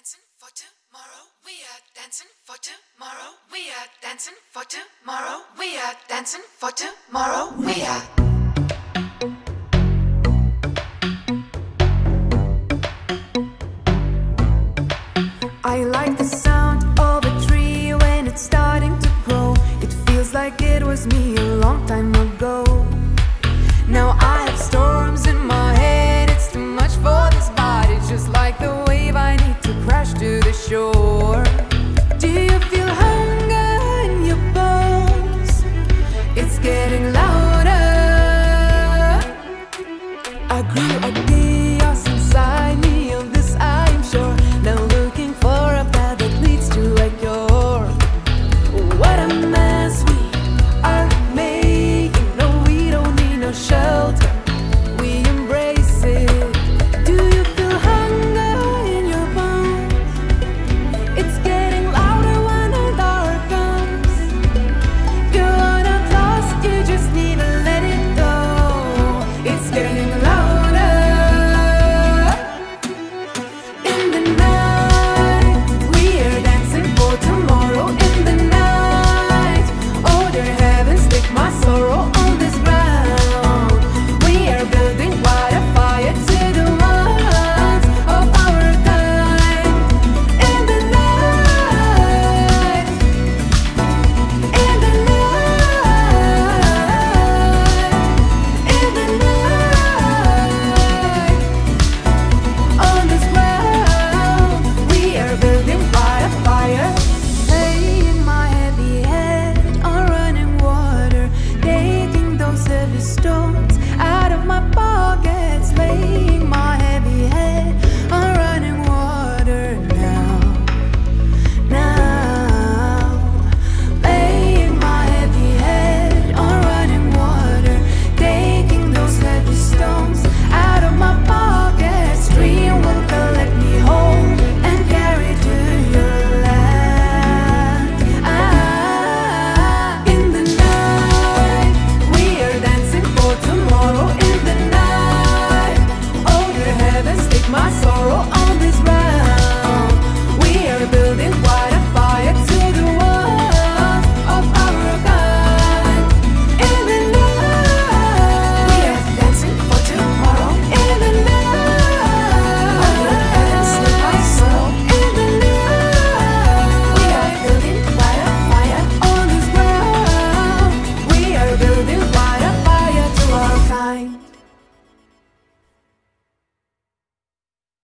dancing for tomorrow. We are dancing for tomorrow. We are dancing for tomorrow. We are dancing for tomorrow. We are. I like the sound of a tree when it's starting to grow. It feels like it was me a long time ago. Now I